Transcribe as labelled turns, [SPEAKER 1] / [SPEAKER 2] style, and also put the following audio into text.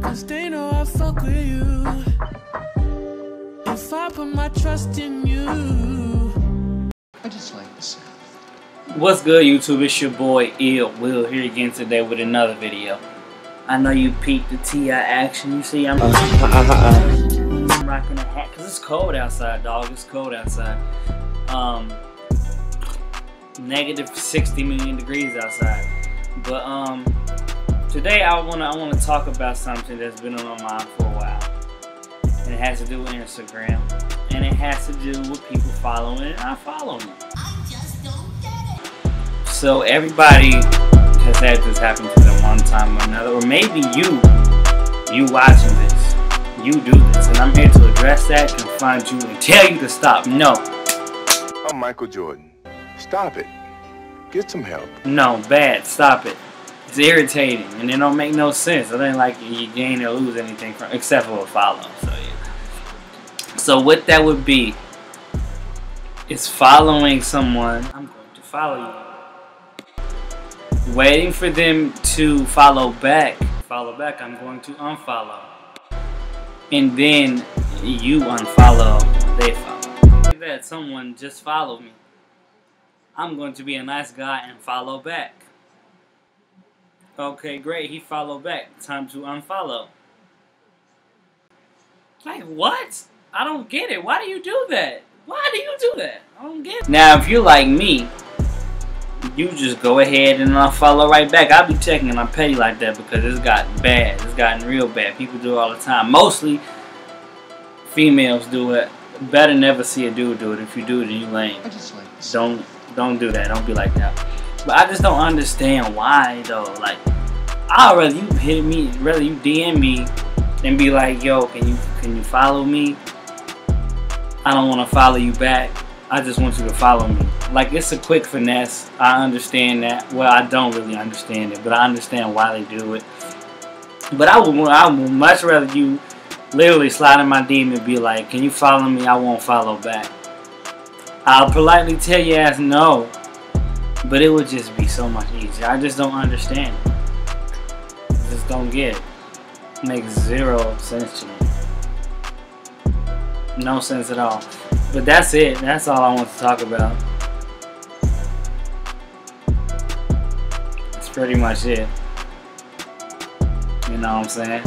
[SPEAKER 1] Cause they know I fuck with you. If I put my trust in you.
[SPEAKER 2] I just like the sound.
[SPEAKER 3] What's good, YouTube? It's your boy Iyl Will here again today with another video. I know you peeped the Ti action. You see, I'm, I'm rocking a hat because it's cold outside, dog. It's cold outside. Um, negative 60 million degrees outside. But um, today I wanna I wanna talk about something that's been on my mind for a while, and it has to do with Instagram, and it has to do with people following and not following. So everybody has had this happen to them one time or another, or maybe you, you watching this, you do this, and I'm here to address that, confront you, and tell you to stop. No,
[SPEAKER 4] I'm Michael Jordan. Stop it. Get some help.
[SPEAKER 3] no, bad. Stop it. It's irritating, and it don't make no sense. It ain't like you gain or lose anything from, except for a follow. So yeah. So what that would be is following someone. I'm going to follow you. Waiting for them to follow back. Follow back. I'm going to unfollow. And then you unfollow. They follow. That someone just followed me. I'm going to be a nice guy and follow back. Okay, great. He followed back. Time to unfollow. Like, what? I don't get it. Why do you do that? Why do you do that? I don't get it. Now, if you're like me, you just go ahead and unfollow right back. I'll be checking and I'm petty like that because it's gotten bad. It's gotten real bad. People do it all the time. Mostly females do it. Better never see a dude do it. If you do it, then you lame.
[SPEAKER 2] I just like.
[SPEAKER 3] Don't don't do that. Don't be like that. But I just don't understand why though. Like I'd rather you hit me, rather you DM me and be like, yo, can you can you follow me? I don't want to follow you back. I just want you to follow me. Like it's a quick finesse. I understand that. Well, I don't really understand it, but I understand why they do it. But I would I would much rather you literally slide in my DM and be like, can you follow me? I won't follow back. I'll politely tell you as no, but it would just be so much easier. I just don't understand. I just don't get it. Makes zero sense to me. No sense at all. But that's it. That's all I want to talk about. That's pretty much it. You know what I'm saying?